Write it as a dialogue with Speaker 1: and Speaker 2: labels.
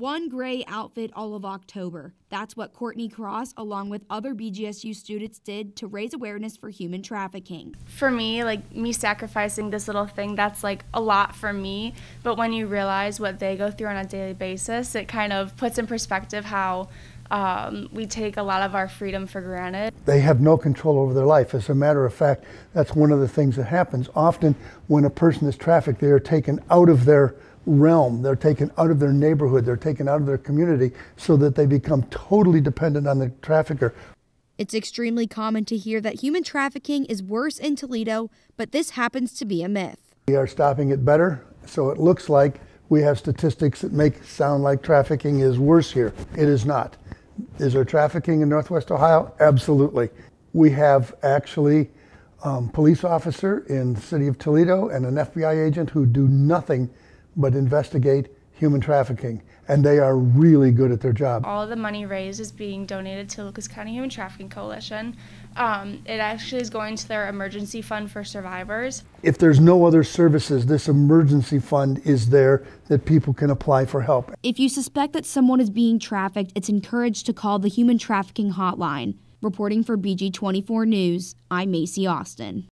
Speaker 1: One gray outfit all of October. That's what Courtney Kross, along with other BGSU students, did to raise awareness for human trafficking.
Speaker 2: For me, like me sacrificing this little thing, that's like a lot for me. But when you realize what they go through on a daily basis, it kind of puts in perspective how um, we take a lot of our freedom for granted.
Speaker 3: They have no control over their life. As a matter of fact, that's one of the things that happens. Often, when a person is trafficked, they are taken out of their realm. They're taken out of their neighborhood. They're taken out of their community so that they become totally dependent on the trafficker.
Speaker 1: It's extremely common to hear that human trafficking is worse in Toledo, but this happens to be a myth.
Speaker 3: We are stopping it better, so it looks like we have statistics that make sound like trafficking is worse here. It is not. Is there trafficking in Northwest Ohio? Absolutely. We have actually um, police officer in the city of Toledo and an FBI agent who do nothing but investigate human trafficking, and they are really good at their job.
Speaker 2: All the money raised is being donated to Lucas County Human Trafficking Coalition. Um, it actually is going to their emergency fund for survivors.
Speaker 3: If there's no other services, this emergency fund is there that people can apply for help.
Speaker 1: If you suspect that someone is being trafficked, it's encouraged to call the Human Trafficking Hotline. Reporting for BG24 News, I'm Macey Austin.